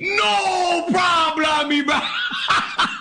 No problem, Ibrahim.